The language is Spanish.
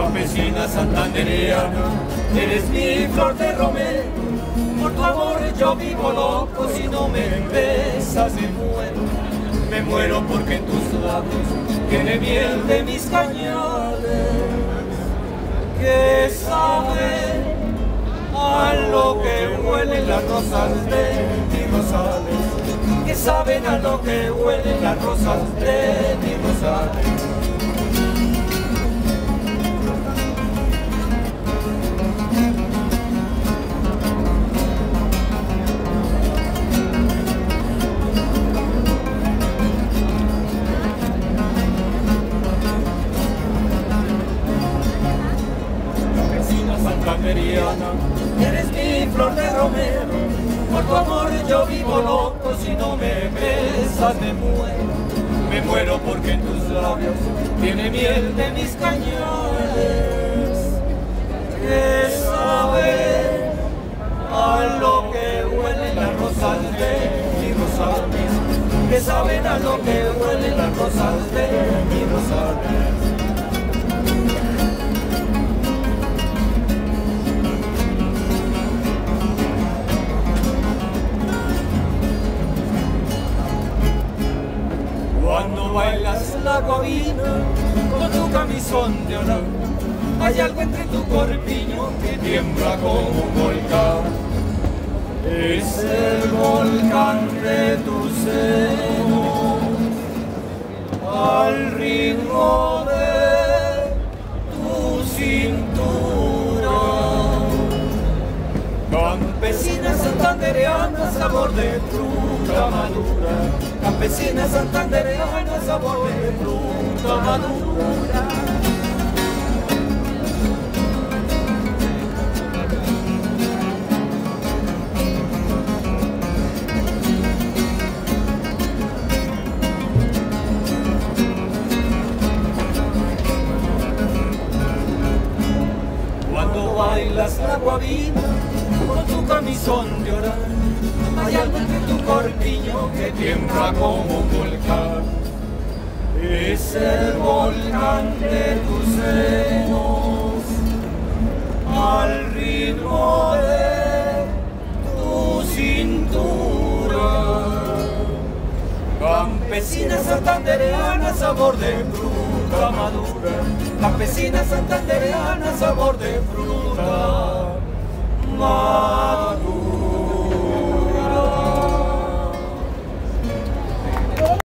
campesina santandereana, eres mi flor de romero. Por tu amor yo vivo loco, si no me besas me muero. Me muero porque en tus labios tiene miel de mis cañales, que sabe a lo que huelen las rosas de mis rosales, que saben a lo que huelen las rosas de mis rosales. Eres mi flor de romero, por tu amor yo vivo loco, si no me besas me muero, me muero porque en tus labios tiene miel de mis cañones, que sabe a lo que huelen las rosas de mi rosales, que saben a lo que huelen las rosas de mi rosales. Bailas la guabina con tu camisón de oro, hay algo entre tu corpiño que tiembla como un volcán. Es el volcán de tu seno, al ritmo Campesina santandereana, sabor de fruta madura campesina santandereana, sabor de fruta madura. Cuando bailas la guabina con tu camisón de orar hay algo entre tu corpiño que tiembla como un volcán. Es el volcán de tus senos, al ritmo de tu cintura. Campesina santandereana, sabor de fruta madura. Campesina santandereana, sabor de fruta